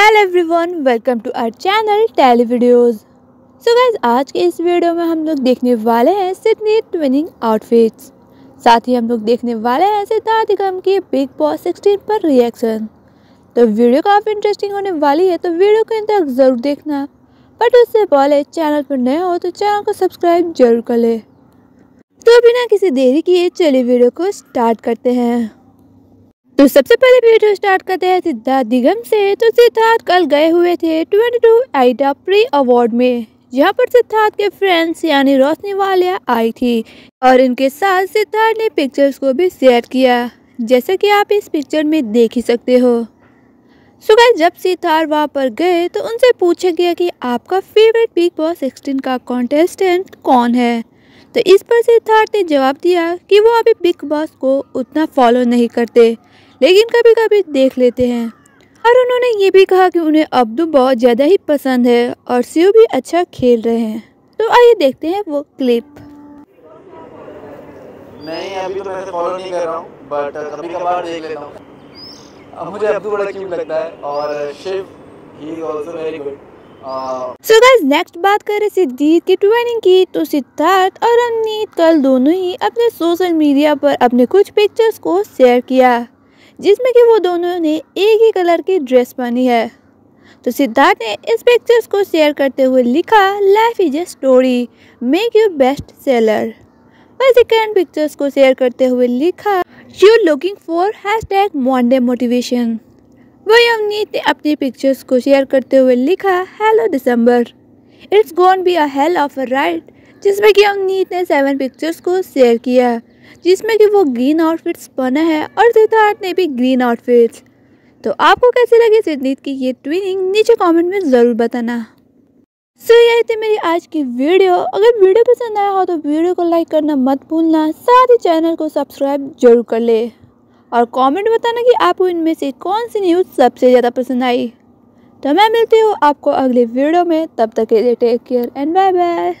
Hello everyone welcome to our channel tele videos so guys आज के इस video में हम लोग देखने वाले हैं सिडनी ट्विनिंग आउटफिट्स साथ ही हम लोग देखने वाले हैं सिद्धार्थ निगम की बिग बॉस 16 पर रिएक्शन तो वीडियो काफ़ी इंटरेस्टिंग होने वाली है तो वीडियो को तक ज़रूर देखना. बट उससे पहले चैनल पर नए हो तो चैनल को सब्सक्राइब ज़रूर कर ले. तो बिना किसी देरी किए, चलिए वीडियो को स्टार्ट करते हैं. तो सबसे पहले वीडियो स्टार्ट करते हैं सिद्धार्थ दिगम से। तो सिद्धार्थ कल गए हुए थे 22 आइडा प्री अवार्ड में, जहाँ पर सिद्धार्थ के फ्रेंड्स यानी रोशनी वालिया आई थी और इनके साथ सिद्धार्थ ने पिक्चर्स को भी शेयर किया, जैसे कि आप इस पिक्चर में देख ही सकते हो। सुबह जब सिद्धार्थ वहाँ पर गए तो उनसे पूछा गया कि आपका फेवरेट बिग बॉस सिक्सटीन का कॉन्टेस्टेंट कौन है? तो इस पर सिद्धार्थ ने जवाब दिया कि वो अभी बिग बॉस को उतना फॉलो नहीं करते। लेकिन कभी कभी देख लेते हैं। और उन्होंने ये भी कहा कि उन्हें अब्दू बहुत ज़्यादा ही पसंद है और शिव भी अच्छा खेल रहे हैं। तो आइए देखते हैं वो क्लिप। नहीं अभी तो मैं फॉलो नहीं कर रहा हूँ बट कभी कभार देख लेता हूँ। मुझे अब्दू बड़ा क्यों लगता है और शिव ही also very good so guys next बात करें सिद्दीक की ट्रेनिंग की तो सिद्धार्थ और अमनीत कल दोनों ही अपने सोशल मीडिया पर अपने कुछ पिक्चर्स को शेयर किया। जिसमें कि वो दोनों ने एक ही कलर की ड्रेस पहनी है। तो सिद्धार्थ ने इस पिक्चर्स को शेयर करते हुए लिखा life is a story make your best seller वह सेकेंड पिक्चर्स को शेयर करते हुए लिखा you looking for hashtag Monday motivation वही अवनीत ने अपनी पिक्चर्स को शेयर करते हुए लिखा hello December it's gonna be a hell of a ride जिसमें कि अवनीत ने सेवन पिक्चर्स को शेयर किया। जिसमें कि वो ग्रीन आउटफिट्स पहना है और सिद्धार्थ ने भी ग्रीन आउटफिट्स तो आपको कैसे लगे सिद्धित की ये ट्विनिंग नीचे कमेंट में ज़रूर बताना। सो so, यही थी मेरी आज की वीडियो अगर वीडियो पसंद आया हो तो वीडियो को लाइक करना मत भूलना। साथ ही चैनल को सब्सक्राइब ज़रूर कर ले। और कमेंट बताना कि आपको इनमें से कौन सी न्यूज़ सबसे ज़्यादा पसंद आई। तो मैं मिलती हूँ आपको अगले वीडियो में। तब तक के लिए take care and bye bye